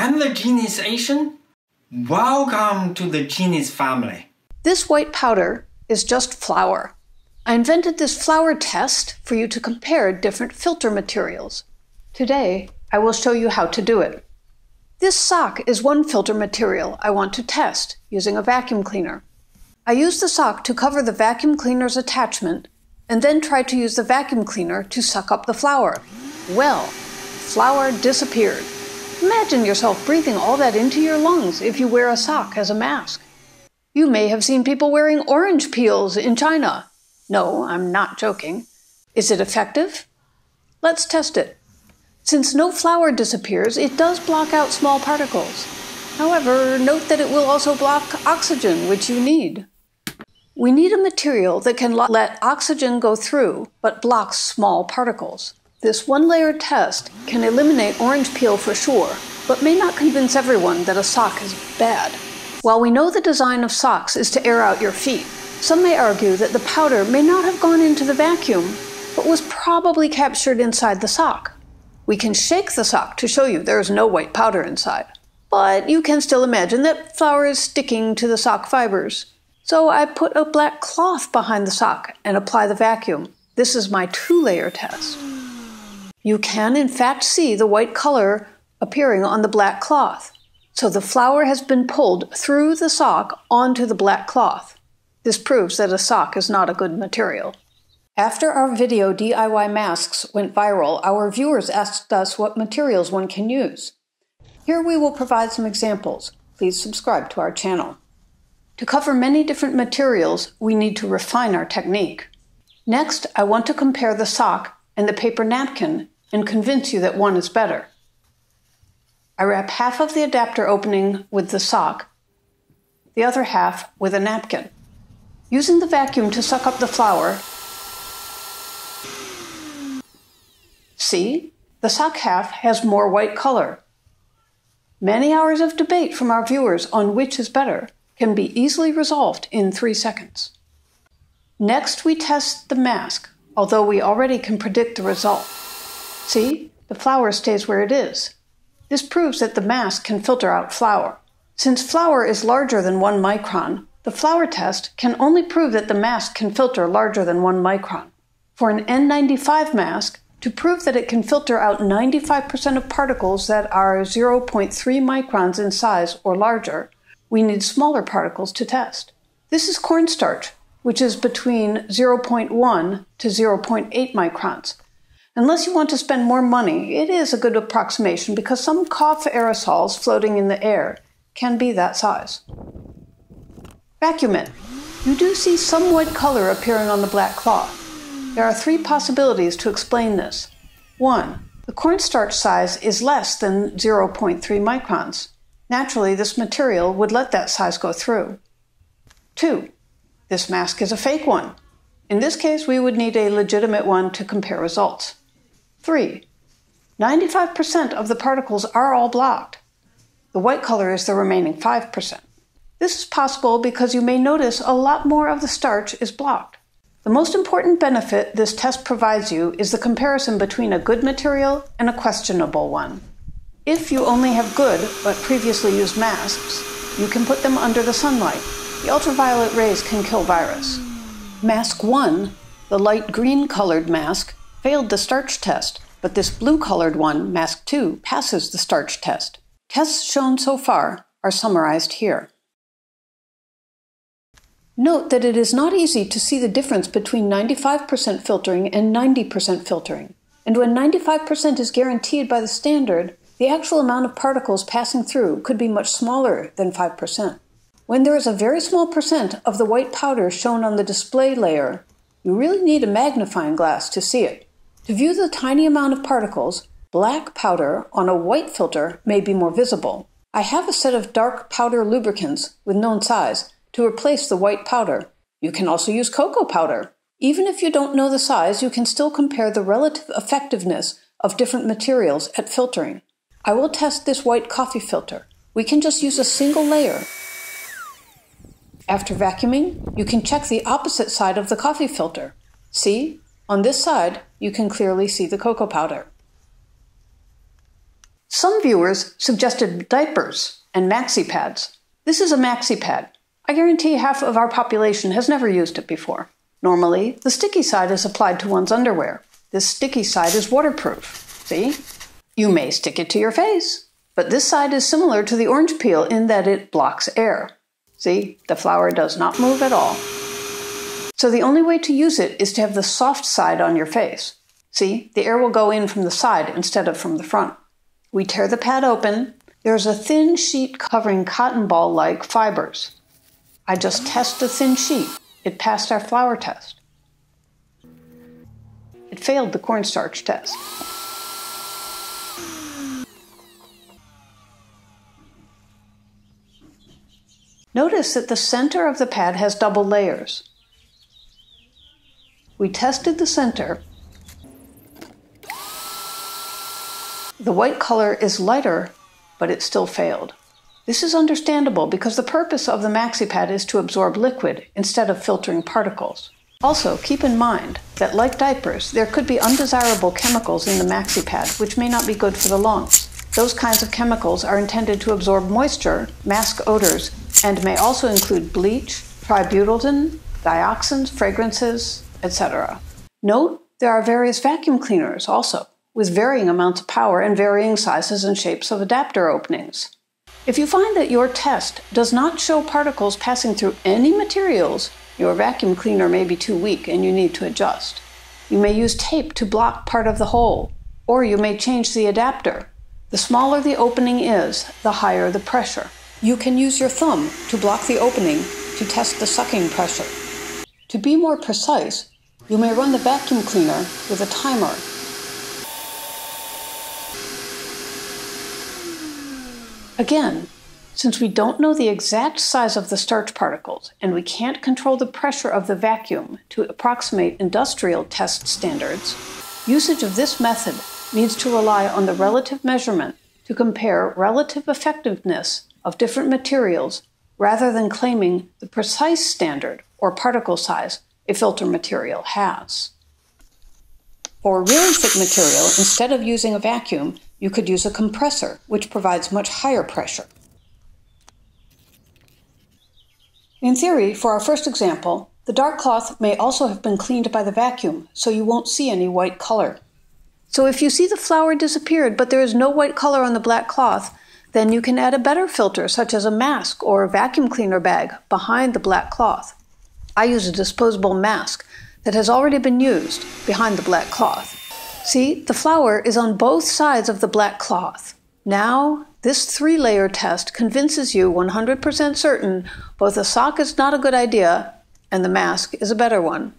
I'm the Genius Asian. Welcome to the Genius family. This white powder is just flour. I invented this flour test for you to compare different filter materials. Today, I will show you how to do it. This sock is one filter material I want to test using a vacuum cleaner. I use the sock to cover the vacuum cleaner's attachment and then try to use the vacuum cleaner to suck up the flour. Well, flour disappeared. Imagine yourself breathing all that into your lungs if you wear a sock as a mask. You may have seen people wearing orange peels in China. No, I'm not joking. Is it effective? Let's test it. Since no flour disappears, it does block out small particles. However, note that it will also block oxygen, which you need. We need a material that can let oxygen go through, but blocks small particles. This one layer test can eliminate orange peel for sure, but may not convince everyone that a sock is bad. While we know the design of socks is to air out your feet, some may argue that the powder may not have gone into the vacuum, but was probably captured inside the sock. We can shake the sock to show you there is no white powder inside. But you can still imagine that flour is sticking to the sock fibers. So I put a black cloth behind the sock and apply the vacuum. This is my two layer test you can in fact see the white color appearing on the black cloth. So the flour has been pulled through the sock onto the black cloth. This proves that a sock is not a good material. After our video DIY masks went viral, our viewers asked us what materials one can use. Here we will provide some examples. Please subscribe to our channel. To cover many different materials, we need to refine our technique. Next, I want to compare the sock and the paper napkin and convince you that one is better. I wrap half of the adapter opening with the sock, the other half with a napkin. Using the vacuum to suck up the flour, see, the sock half has more white color. Many hours of debate from our viewers on which is better can be easily resolved in three seconds. Next, we test the mask although we already can predict the result. See, the flour stays where it is. This proves that the mask can filter out flour. Since flour is larger than 1 micron, the flour test can only prove that the mask can filter larger than 1 micron. For an N95 mask, to prove that it can filter out 95% of particles that are 0.3 microns in size or larger, we need smaller particles to test. This is cornstarch, which is between 0.1 to 0.8 microns. Unless you want to spend more money, it is a good approximation because some cough aerosols floating in the air can be that size. Vacuum it. You do see some white color appearing on the black cloth. There are three possibilities to explain this. One, the cornstarch size is less than 0.3 microns. Naturally, this material would let that size go through. Two, this mask is a fake one. In this case, we would need a legitimate one to compare results. 3. 95% of the particles are all blocked. The white color is the remaining 5%. This is possible because you may notice a lot more of the starch is blocked. The most important benefit this test provides you is the comparison between a good material and a questionable one. If you only have good but previously used masks, you can put them under the sunlight the ultraviolet rays can kill virus. Mask 1, the light green colored mask, failed the starch test, but this blue colored one, mask 2, passes the starch test. Tests shown so far are summarized here. Note that it is not easy to see the difference between 95% filtering and 90% filtering. And when 95% is guaranteed by the standard, the actual amount of particles passing through could be much smaller than 5%. When there is a very small percent of the white powder shown on the display layer, you really need a magnifying glass to see it. To view the tiny amount of particles, black powder on a white filter may be more visible. I have a set of dark powder lubricants with known size to replace the white powder. You can also use cocoa powder. Even if you don't know the size, you can still compare the relative effectiveness of different materials at filtering. I will test this white coffee filter. We can just use a single layer after vacuuming, you can check the opposite side of the coffee filter. See? On this side, you can clearly see the cocoa powder. Some viewers suggested diapers and maxi pads. This is a maxi pad. I guarantee half of our population has never used it before. Normally, the sticky side is applied to one's underwear. This sticky side is waterproof. See? You may stick it to your face, but this side is similar to the orange peel in that it blocks air. See, the flour does not move at all. So the only way to use it is to have the soft side on your face. See, the air will go in from the side instead of from the front. We tear the pad open. There's a thin sheet covering cotton ball like fibers. I just test the thin sheet. It passed our flour test. It failed the cornstarch test. Notice that the center of the pad has double layers. We tested the center. The white color is lighter, but it still failed. This is understandable because the purpose of the MaxiPad is to absorb liquid instead of filtering particles. Also, keep in mind that, like diapers, there could be undesirable chemicals in the MaxiPad which may not be good for the lungs. Those kinds of chemicals are intended to absorb moisture, mask odors, and may also include bleach, tributyltin, dioxins, fragrances, etc. Note there are various vacuum cleaners also, with varying amounts of power and varying sizes and shapes of adapter openings. If you find that your test does not show particles passing through any materials, your vacuum cleaner may be too weak and you need to adjust. You may use tape to block part of the hole, or you may change the adapter the smaller the opening is, the higher the pressure. You can use your thumb to block the opening to test the sucking pressure. To be more precise, you may run the vacuum cleaner with a timer. Again, since we don't know the exact size of the starch particles and we can't control the pressure of the vacuum to approximate industrial test standards, usage of this method needs to rely on the relative measurement to compare relative effectiveness of different materials rather than claiming the precise standard or particle size a filter material has. For really thick material, instead of using a vacuum, you could use a compressor, which provides much higher pressure. In theory, for our first example, the dark cloth may also have been cleaned by the vacuum, so you won't see any white color. So if you see the flour disappeared, but there is no white color on the black cloth, then you can add a better filter, such as a mask or a vacuum cleaner bag, behind the black cloth. I use a disposable mask that has already been used behind the black cloth. See, the flour is on both sides of the black cloth. Now, this three layer test convinces you 100% certain both a sock is not a good idea and the mask is a better one.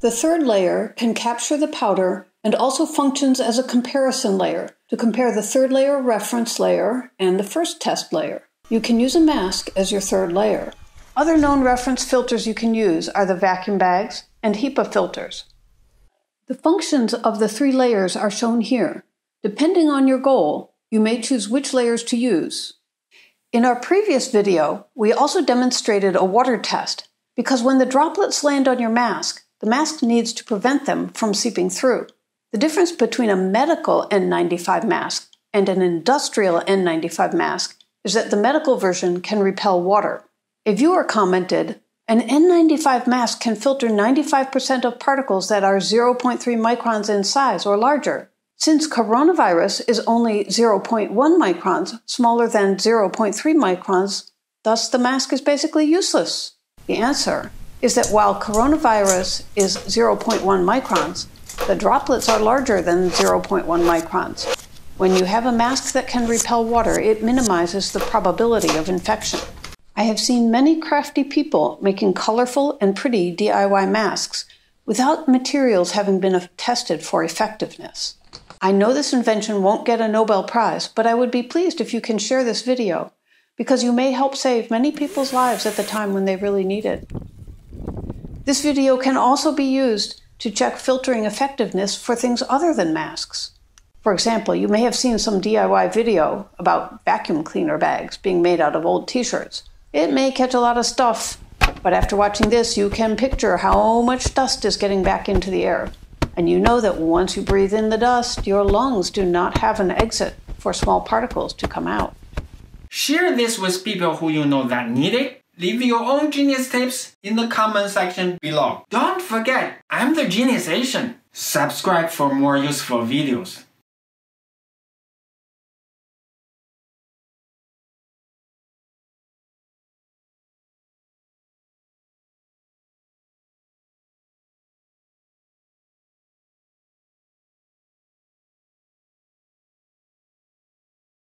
The third layer can capture the powder and also functions as a comparison layer to compare the third layer reference layer and the first test layer. You can use a mask as your third layer. Other known reference filters you can use are the vacuum bags and HEPA filters. The functions of the three layers are shown here. Depending on your goal, you may choose which layers to use. In our previous video, we also demonstrated a water test because when the droplets land on your mask, the mask needs to prevent them from seeping through. The difference between a medical N95 mask and an industrial N95 mask is that the medical version can repel water. A viewer commented, an N95 mask can filter 95% of particles that are 0.3 microns in size or larger. Since coronavirus is only 0.1 microns, smaller than 0.3 microns, thus the mask is basically useless. The answer is that while coronavirus is 0.1 microns, the droplets are larger than 0.1 microns. When you have a mask that can repel water, it minimizes the probability of infection. I have seen many crafty people making colorful and pretty DIY masks without materials having been tested for effectiveness. I know this invention won't get a Nobel Prize, but I would be pleased if you can share this video because you may help save many people's lives at the time when they really need it. This video can also be used to check filtering effectiveness for things other than masks. For example, you may have seen some DIY video about vacuum cleaner bags being made out of old t shirts. It may catch a lot of stuff, but after watching this, you can picture how much dust is getting back into the air. And you know that once you breathe in the dust, your lungs do not have an exit for small particles to come out. Share this with people who you know that need it. Leave your own genius tips in the comment section below. Don't forget, I'm the Genius Asian. Subscribe for more useful videos.